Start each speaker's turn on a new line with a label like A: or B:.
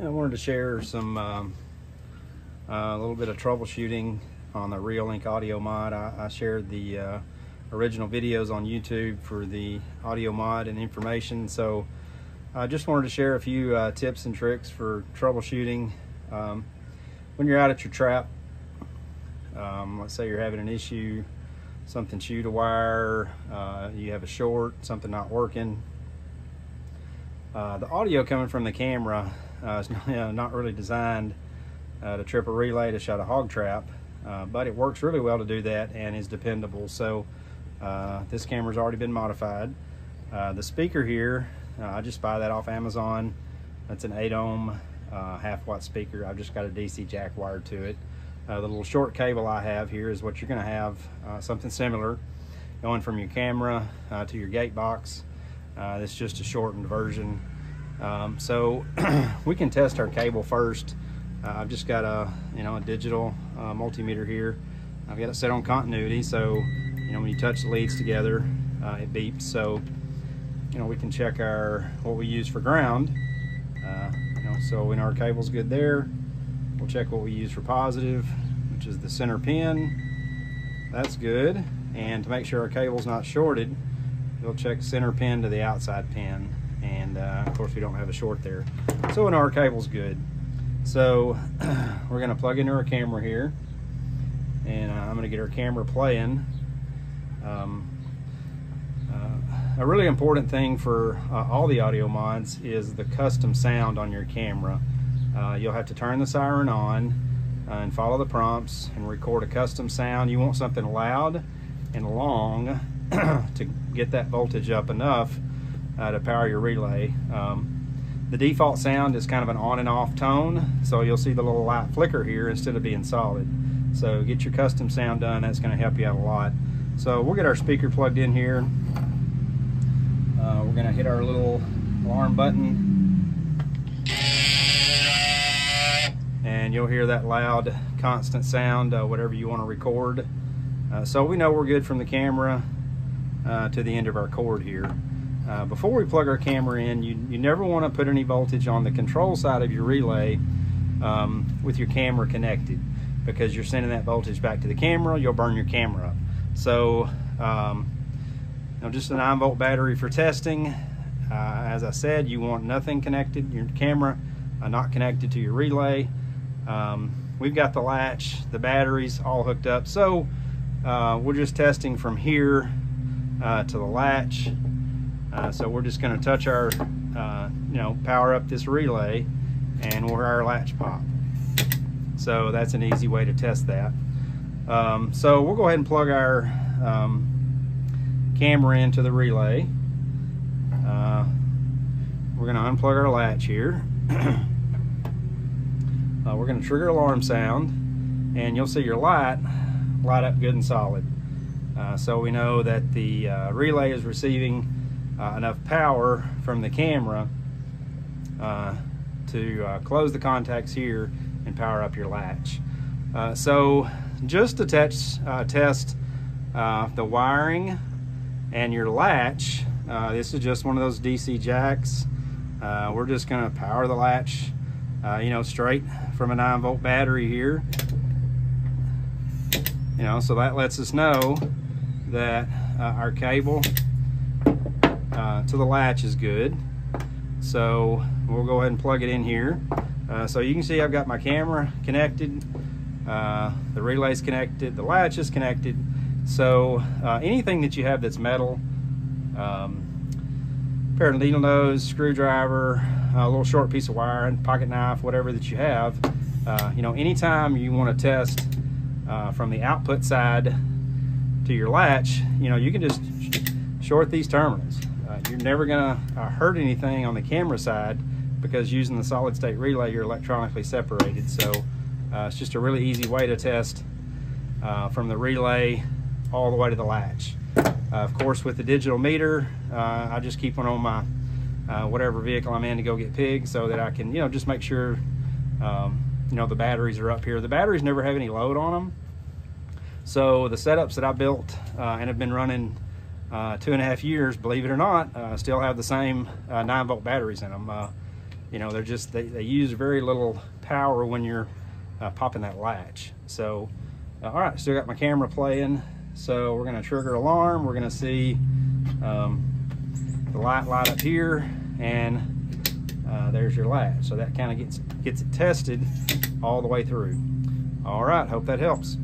A: I wanted to share some um, uh, a little bit of troubleshooting on the Reolink audio mod. I, I shared the uh, original videos on YouTube for the audio mod and information. So I just wanted to share a few uh, tips and tricks for troubleshooting um, when you're out at your trap. Um, let's say you're having an issue, something chewed a wire, uh, you have a short, something not working. Uh, the audio coming from the camera uh, it's not, not really designed uh, to trip a relay to shut a hog trap, uh, but it works really well to do that and is dependable. So uh, this camera's already been modified. Uh, the speaker here, uh, I just buy that off Amazon. That's an 8 ohm half watt speaker. I've just got a DC jack wired to it. the little short cable I have here is what you're going to have, something similar, going from your camera to your gate box. Uh, is just a shortened version um, so we can test our cable first. Uh, I've just got a, you know, a digital uh, multimeter here. I've got it set on continuity, so, you know, when you touch the leads together, uh, it beeps. So, you know, we can check our, what we use for ground. Uh, you know, so when our cable's good there, we'll check what we use for positive, which is the center pin. That's good. And to make sure our cable's not shorted, we'll check center pin to the outside pin and uh, of course we don't have a short there. So an R cable's good. So we're gonna plug into our camera here and uh, I'm gonna get our camera playing. Um, uh, a really important thing for uh, all the audio mods is the custom sound on your camera. Uh, you'll have to turn the siren on uh, and follow the prompts and record a custom sound. You want something loud and long to get that voltage up enough uh, to power your relay. Um, the default sound is kind of an on and off tone, so you'll see the little light flicker here instead of being solid. So get your custom sound done, that's gonna help you out a lot. So we'll get our speaker plugged in here. Uh, we're gonna hit our little alarm button. And you'll hear that loud, constant sound, uh, whatever you wanna record. Uh, so we know we're good from the camera uh, to the end of our cord here. Uh, before we plug our camera in, you, you never want to put any voltage on the control side of your relay um, with your camera connected because you're sending that voltage back to the camera, you'll burn your camera up. So, um, you know, just a 9 volt battery for testing. Uh, as I said, you want nothing connected, your camera uh, not connected to your relay. Um, we've got the latch, the batteries all hooked up. So uh, we're just testing from here uh, to the latch uh, so we're just going to touch our, uh, you know, power up this relay and we'll hear our latch pop. So that's an easy way to test that. Um, so we'll go ahead and plug our um, camera into the relay. Uh, we're going to unplug our latch here. Uh, we're going to trigger alarm sound and you'll see your light light up good and solid. Uh, so we know that the relay is receiving uh, enough power from the camera uh, to uh, close the contacts here and power up your latch. Uh, so just to test, uh, test uh, the wiring and your latch, this is just one of those DC jacks. we're just gonna power the latch, you know, straight from a nine volt battery here. You know, so that lets us know that our cable uh, to the latch is good. So we'll go ahead and plug it in here. Uh, so you can see I've got my camera connected, uh, the relay's connected, the latch is connected. So uh, anything that you have that's metal, um, pair of needle nose, screwdriver, a little short piece of wire, and pocket knife, whatever that you have, uh, you know, anytime you want to test uh, from the output side to your latch, you know, you can just short these terminals. Uh, you're never gonna uh, hurt anything on the camera side because using the solid state relay, you're electronically separated. So uh, it's just a really easy way to test uh, from the relay all the way to the latch. Uh, of course, with the digital meter, uh, I just keep one on my whatever vehicle I'm in to go get pigs so that I can, you know, just make sure, um, you know, the batteries are up here. The batteries never have any load on them. So the setups that I built and have been running uh, two and a half years, believe it or not, uh, still have the same uh, 9 volt batteries in them. Uh, you know, they're just, they, they use very little power when you're uh, popping that latch. So, uh, all right, still got my camera playing. So we're gonna trigger alarm. We're gonna see um, the light light up here and uh, there's your latch. So that kind of gets, gets it tested all the way through. All right, hope that helps.